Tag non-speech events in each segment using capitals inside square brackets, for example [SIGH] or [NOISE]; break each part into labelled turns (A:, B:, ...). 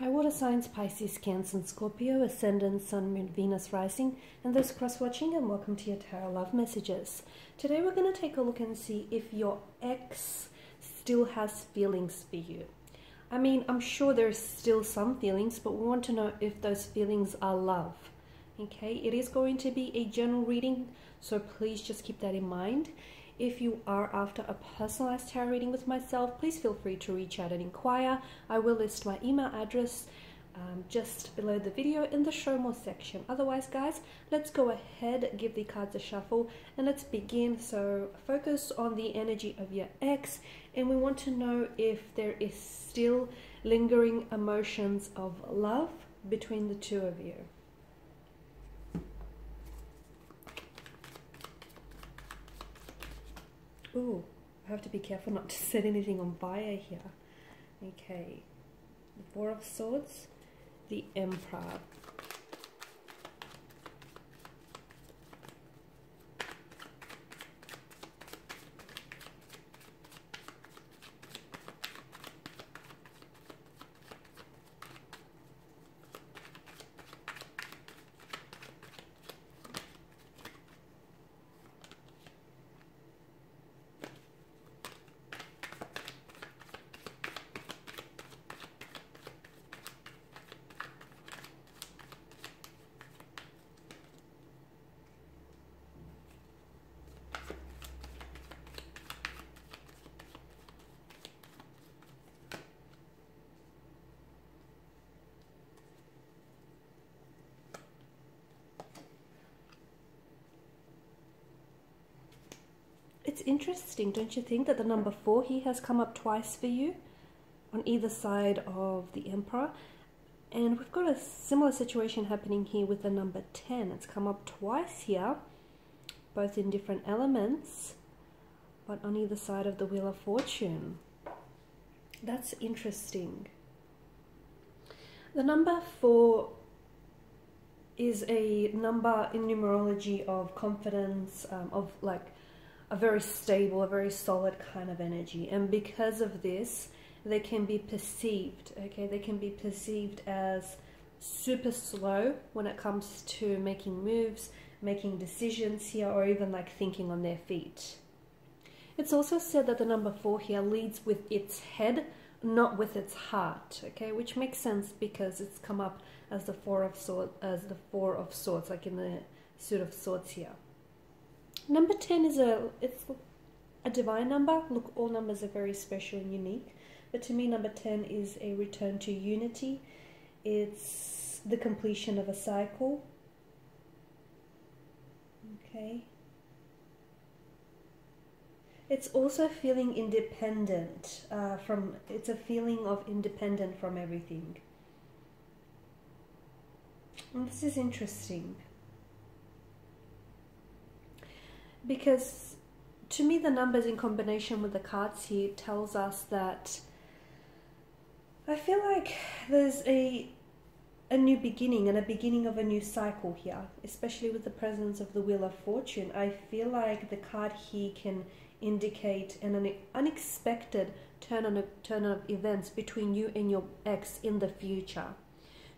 A: Hi, water signs Pisces, Cancer, Scorpio, Ascendant, Sun, Moon, Venus, Rising, and those cross watching, and welcome to your Tarot Love Messages. Today we're going to take a look and see if your ex still has feelings for you. I mean, I'm sure there's still some feelings, but we want to know if those feelings are love. Okay, it is going to be a general reading, so please just keep that in mind. If you are after a personalized tarot reading with myself, please feel free to reach out and inquire. I will list my email address um, just below the video in the show more section. Otherwise, guys, let's go ahead, give the cards a shuffle, and let's begin. So, focus on the energy of your ex, and we want to know if there is still lingering emotions of love between the two of you. Ooh, I have to be careful not to [LAUGHS] set anything on fire here. Okay, the Four of Swords, the Emperor. It's interesting, don't you think, that the number four here has come up twice for you on either side of the Emperor. And we've got a similar situation happening here with the number 10. It's come up twice here, both in different elements, but on either side of the Wheel of Fortune. That's interesting. The number four is a number in numerology of confidence, um, of like a very stable, a very solid kind of energy. And because of this, they can be perceived, okay? They can be perceived as super slow when it comes to making moves, making decisions here, or even like thinking on their feet. It's also said that the number four here leads with its head, not with its heart, okay? Which makes sense because it's come up as the four of swords, as the four of swords, like in the suit of swords here. Number 10 is a, it's a divine number. Look, all numbers are very special and unique. But to me, number 10 is a return to unity. It's the completion of a cycle. Okay. It's also feeling independent uh, from, it's a feeling of independent from everything. And this is interesting because to me the numbers in combination with the cards here tells us that I feel like there's a a new beginning and a beginning of a new cycle here, especially with the presence of the Wheel of Fortune. I feel like the card here can indicate an unexpected turn on a turn of events between you and your ex in the future.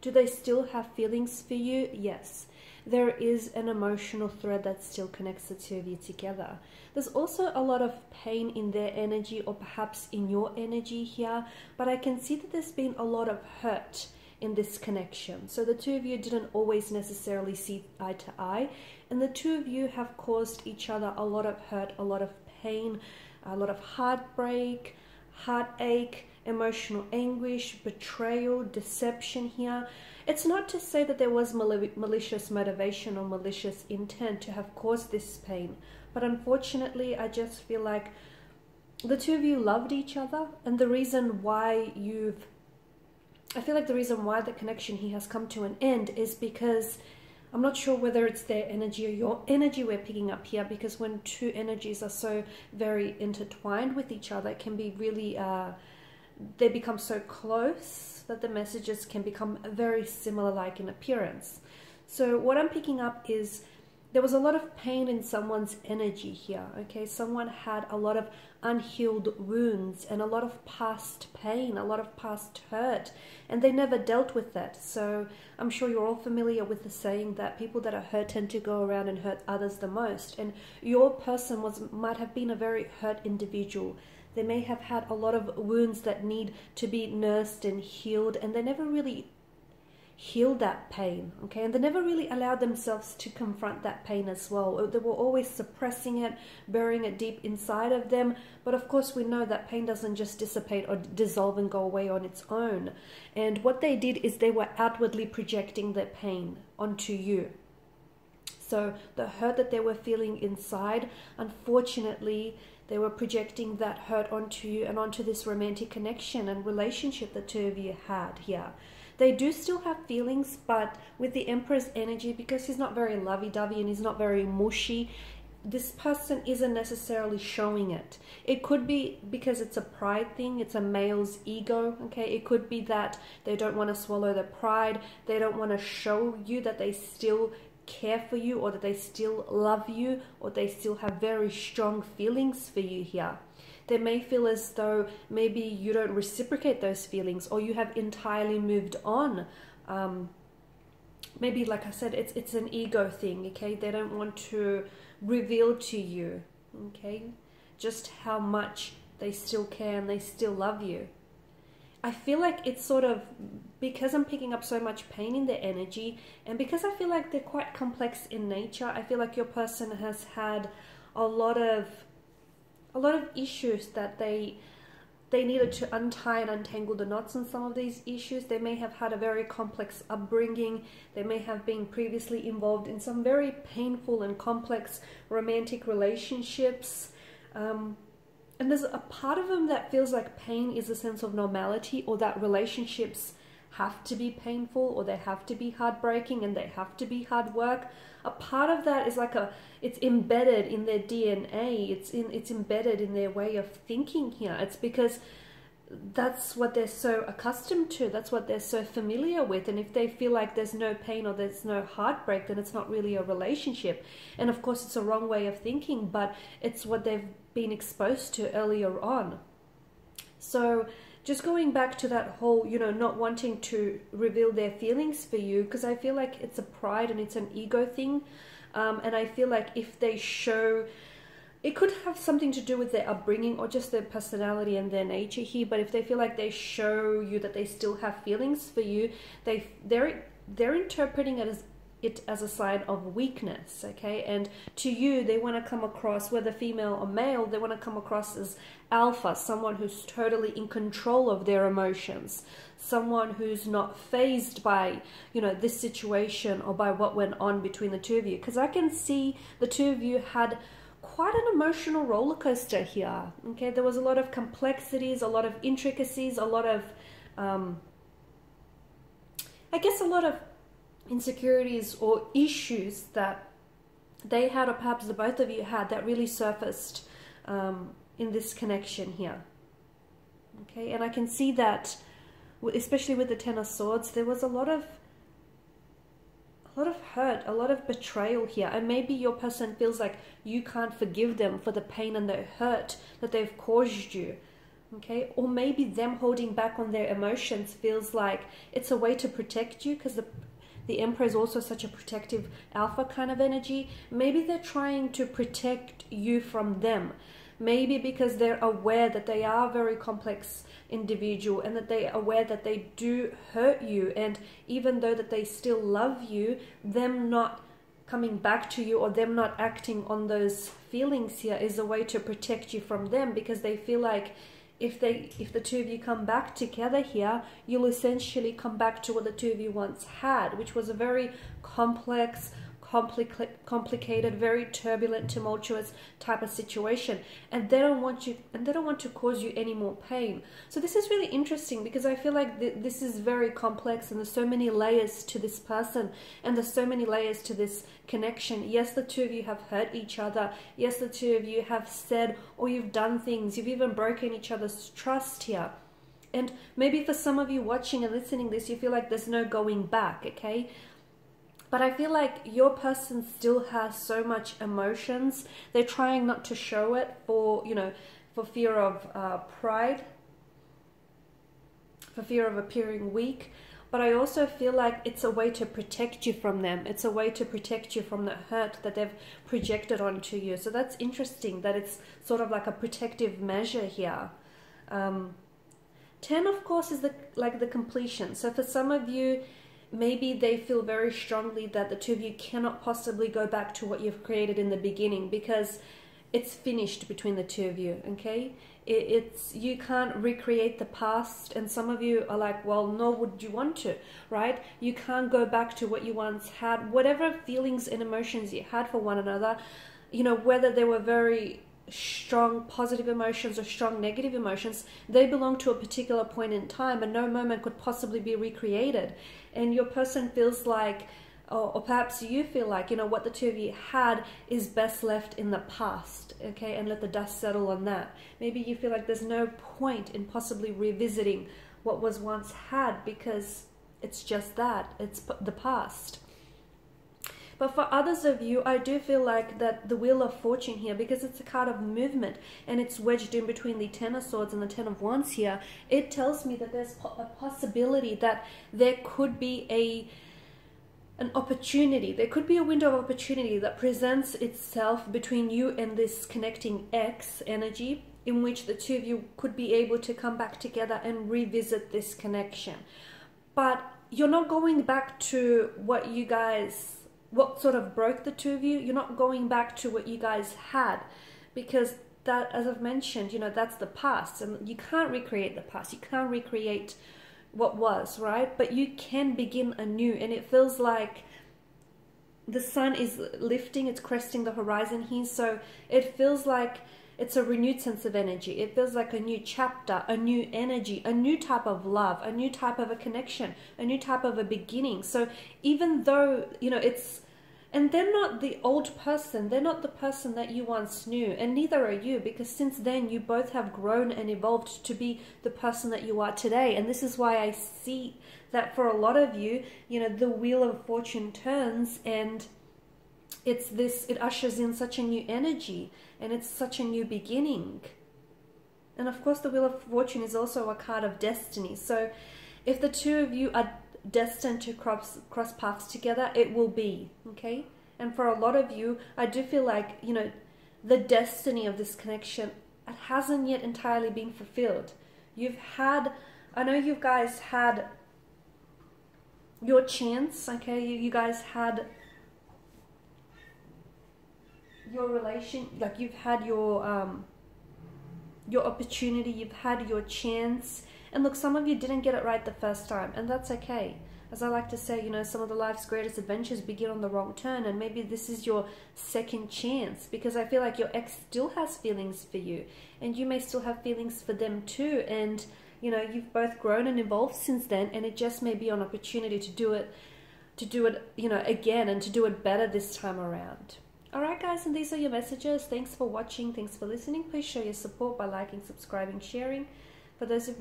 A: Do they still have feelings for you? Yes there is an emotional thread that still connects the two of you together. There's also a lot of pain in their energy or perhaps in your energy here, but I can see that there's been a lot of hurt in this connection. So the two of you didn't always necessarily see eye to eye, and the two of you have caused each other a lot of hurt, a lot of pain, a lot of heartbreak, heartache, emotional anguish, betrayal, deception here. It's not to say that there was mal malicious motivation or malicious intent to have caused this pain, but unfortunately, I just feel like the two of you loved each other, and the reason why you've I feel like the reason why the connection here has come to an end is because I'm not sure whether it's their energy or your energy we're picking up here because when two energies are so very intertwined with each other, it can be really, uh, they become so close that the messages can become very similar like in appearance. So what I'm picking up is there was a lot of pain in someone's energy here. Okay, someone had a lot of unhealed wounds and a lot of past pain, a lot of past hurt, and they never dealt with that. So I'm sure you're all familiar with the saying that people that are hurt tend to go around and hurt others the most. And your person was might have been a very hurt individual. They may have had a lot of wounds that need to be nursed and healed, and they never really healed that pain, okay? And they never really allowed themselves to confront that pain as well. Uh, they were always suppressing it, burying it deep inside of them. But of course, we know that pain doesn't just dissipate or dissolve and go away on its own. And what they did is they were outwardly projecting their pain onto you. So the hurt that they were feeling inside, unfortunately, they were projecting that hurt onto you and onto this romantic connection and relationship the two of you had here. They do still have feelings, but with the Emperor's energy, because he's not very lovey dovey and he's not very mushy, this person isn't necessarily showing it. It could be because it's a pride thing, it's a male's ego, okay? It could be that they don't want to swallow their pride, they don't want to show you that they still care for you or that they still love you or they still have very strong feelings for you here they may feel as though maybe you don't reciprocate those feelings or you have entirely moved on. Um, maybe, like I said, it's it's an ego thing. Okay, they don't want to reveal to you. Okay, just how much they still care and they still love you. I feel like it's sort of because I'm picking up so much pain in their energy, and because I feel like they're quite complex in nature. I feel like your person has had a lot of a lot of issues that they they needed to untie and untangle the knots in some of these issues. They may have had a very complex upbringing. They may have been previously involved in some very painful and complex romantic relationships. Um, and there's a part of them that feels like pain is a sense of normality or that relationships have to be painful or they have to be heartbreaking and they have to be hard work a part of that is like a it's embedded in their DNA. It's in it's embedded in their way of thinking here. It's because that's what they're so accustomed to. That's what they're so familiar with. And if they feel like there's no pain or there's no heartbreak, then it's not really a relationship. And of course, it's a wrong way of thinking, but it's what they've been exposed to earlier on. So just going back to that whole, you know, not wanting to reveal their feelings for you, because I feel like it's a pride and it's an ego thing. Um, and I feel like if they show, it could have something to do with their upbringing or just their personality and their nature here. But if they feel like they show you that they still have feelings for you, they they're they're interpreting it as it as a sign of weakness, okay? And to you, they want to come across, whether female or male, they want to come across as alpha, someone who's totally in control of their emotions, someone who's not phased by, you know, this situation or by what went on between the two of you. Because I can see the two of you had quite an emotional roller coaster here, okay? There was a lot of complexities, a lot of intricacies, a lot of, um, I guess, a lot of insecurities or issues that they had, or perhaps the both of you had, that really surfaced um, in this connection here. Okay, and I can see that, especially with the Ten of Swords, there was a lot of a lot of hurt, a lot of betrayal here, and maybe your person feels like you can't forgive them for the pain and the hurt that they've caused you. Okay, or maybe them holding back on their emotions feels like it's a way to protect you because the the Emperor is also such a protective alpha kind of energy. Maybe they're trying to protect you from them. Maybe because they're aware that they are a very complex individual and that they're aware that they do hurt you. And even though that they still love you, them not coming back to you or them not acting on those feelings here is a way to protect you from them because they feel like if they if the two of you come back together here you'll essentially come back to what the two of you once had which was a very complex complica- complicated, very turbulent, tumultuous type of situation, and they don't want you, and they don't want to cause you any more pain. So this is really interesting because I feel like th- this is very complex, and there's so many layers to this person, and there's so many layers to this connection. Yes, the two of you have hurt each other. Yes, the two of you have said or you've done things. You've even broken each other's trust here. And maybe for some of you watching and listening this, you feel like there's no going back, okay? But I feel like your person still has so much emotions. They're trying not to show it for, you know, for fear of uh, pride, for fear of appearing weak. But I also feel like it's a way to protect you from them. It's a way to protect you from the hurt that they've projected onto you. So that's interesting that it's sort of like a protective measure here. Um, 10, of course, is the like the completion. So for some of you, maybe they feel very strongly that the two of you cannot possibly go back to what you've created in the beginning because it's finished between the two of you okay? It, it's you can't recreate the past and some of you are like well nor would you want to right? You can't go back to what you once had. Whatever feelings and emotions you had for one another you know whether they were very strong positive emotions or strong negative emotions they belong to a particular point in time and no moment could possibly be recreated. And your person feels like or, or, perhaps you feel like you know what the two of you had is best left in the past okay and let the dust settle on that. Maybe you feel like there's no point in possibly revisiting what was once had because it's just that it's the past but for others of you, I do feel like that the Wheel of Fortune here, because it's a card of movement and it's wedged in between the Ten of Swords and the Ten of Wands here, it tells me that there's a possibility that there could be a an opportunity. There could be a window of opportunity that presents itself between you and this connecting ex energy in which the two of you could be able to come back together and revisit this connection. But you're not going back to what you guys what sort of broke the two of you. You're not going back to what you guys had because that, as I've mentioned, you know, that's the past and you can't recreate the past. You can't recreate what was, right? But you can begin anew and it feels like the sun is lifting, it's cresting the horizon here. So it feels like it's a renewed sense of energy. It feels like a new chapter, a new energy, a new type of love, a new type of a connection, a new type of a beginning. So even though, you know, it's, and they're not the old person, they're not the person that you once knew, and neither are you, because since then you both have grown and evolved to be the person that you are today. And this is why I see that for a lot of you, you know, the wheel of fortune turns and it's this, it ushers in such a new energy and it's such a new beginning. And of course, the Wheel of Fortune is also a card of destiny. So, if the two of you are destined to cross, cross paths together, it will be, okay? And for a lot of you, I do feel like, you know, the destiny of this connection, it hasn't yet entirely been fulfilled. You've had, I know you guys had your chance, okay? You, you guys had your relation like you've had your um your opportunity you've had your chance and look some of you didn't get it right the first time and that's okay as I like to say, you know, some of the life's greatest adventures begin on the wrong turn, and maybe this is your second chance because I feel like your ex still has feelings for you, and you may still have feelings for them too. And you know, you've both grown and evolved since then, and it just may be an opportunity to do it, to do it, you know, again and to do it better this time around. Alright guys, and these are your messages. Thanks for watching. Thanks for listening. Please show your support by liking, subscribing, sharing. For those of,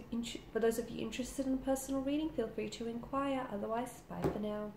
A: for those of you interested in personal reading, feel free to inquire. Otherwise, bye for now.